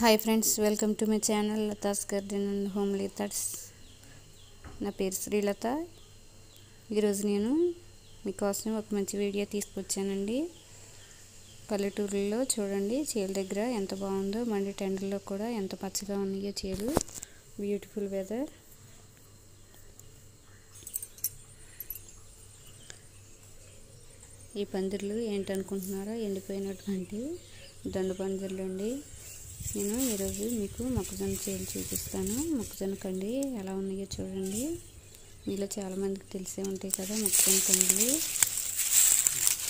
Hi friends welcome to my channel Latha's garden and homely thoughts నా పేరు శ్రీలత. ఈరోజు నేను మీకోసం ఒక మంచి వీడియో తీసుకొచ్చానండి. పల్లెటూరులో చూడండి చేల దగ్గర ఎంత బాగుందో మండి టెండర్లో కూడా ఎంత పచ్చగా ఉన్నాయో చేలు. బ్యూటిఫుల్ వెదర్ ఈ పందిర్లు ఏంటనుకుంటున్నారో ఎండిపోయినటువంటి దండు పందిర్లు అండి. నేను ఈరోజు మీకు మొక్కజొన్న చేలు చూపిస్తాను. మొక్కజొన్న కండి ఎలా ఉన్నాయో చూడండి. మీలో చాలామందికి తెలిసే ఉంటాయి కదా మొక్కజొన్న కండి.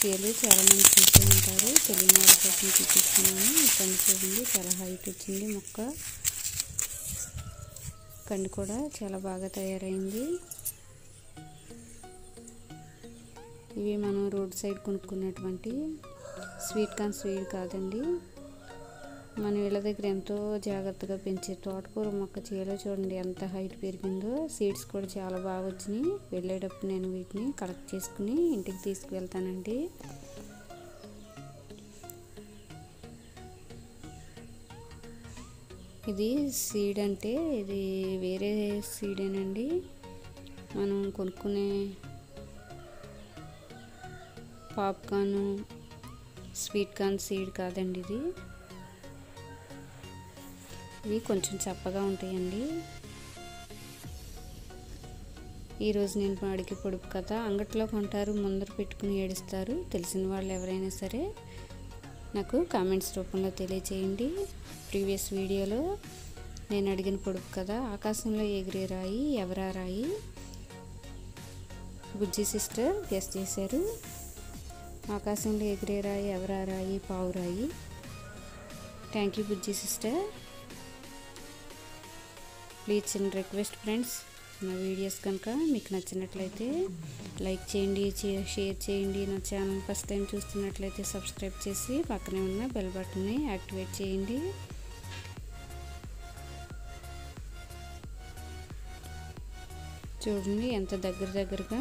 చేలు చాలామంది చూసే ఉంటారు. తెలియని వాళ్ళ కోసం చూపిస్తున్నాను. కండి చూడండి చాలా హైట్ వచ్చింది మొక్క. కండి కూడా చాలా బాగా తయారైంది. ఇవి మనం రోడ్ సైడ్ కొనుక్కున్నటువంటి స్వీట్ కార్న్ స్వీట్ కాదండి. మన వీళ్ళ దగ్గర ఎంతో జాగ్రత్తగా పెంచే తోటకూర మొక్క చేలో చూడండి ఎంత హైట్ పెరిగిందో. సీడ్స్ కూడా చాలా బాగా వచ్చినాయి. వెళ్ళేటప్పుడు నేను వీటిని కలెక్ట్ చేసుకుని ఇంటికి తీసుకువెళ్తానండి. ఇది సీడ్ అంటే ఇది వేరే సీడేనండి మనం కొనుక్కునే పాప్కార్న్ స్వీట్ కార్న్ సీడ్ కాదండి ఇది. ఇవి కొంచెం చప్పగా ఉంటాయండి. ఈరోజు నేను అడిగి పొడుపు కథ అంగట్లో కొంటారు ముందర పెట్టుకుని ఏడుస్తారు తెలిసిన వాళ్ళు ఎవరైనా సరే నాకు కామెంట్స్ రూపంలో తెలియచేయండి. ప్రీవియస్ వీడియోలో నేను అడిగిన పొడుపు కథ ఆకాశంలో ఎగిరే రాయి ఎవరా రాయి? బుజ్జి సిస్టర్ గెస్ట్ చేశారు. ఆకాశంలో ఎగిరే రాయి ఎవరా రాయి? పావురాయి థ్యాంక్ యూ బుజ్జి సిస్టర్. ప్లీజ్ చిన్న రిక్వెస్ట్ ఫ్రెండ్స్ నా వీడియోస్ కనుక మీకు నచ్చినట్లయితే లైక్ చేయండి షేర్ చేయండి. నా ఛానల్ ఫస్ట్ టైం చూస్తున్నట్లయితే సబ్స్క్రైబ్ చేసి పక్కనే ఉన్న బెల్ బటన్ని యాక్టివేట్ చేయండి. చూడండి ఎంత దగ్గర దగ్గరగా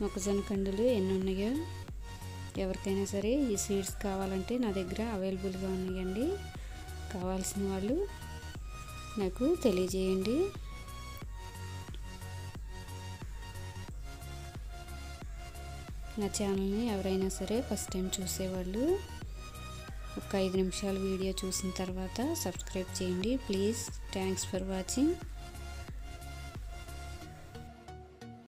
మొక్కజొన్న కండులు ఎన్ని ఉన్నాయో. ఎవరికైనా సరే ఈ సీడ్స్ కావాలంటే నా దగ్గర అవైలబుల్గా ఉన్నాయండి. కావాల్సిన వాళ్ళు నాకు తెలియజేయండి. నా ఛానల్ని ఎవరైనా సరే ఫస్ట్ టైం చూసేవాళ్ళు ఒక ఐదు నిమిషాలు వీడియో చూసిన తర్వాత సబ్స్క్రైబ్ చేయండి. Please thanks for watching.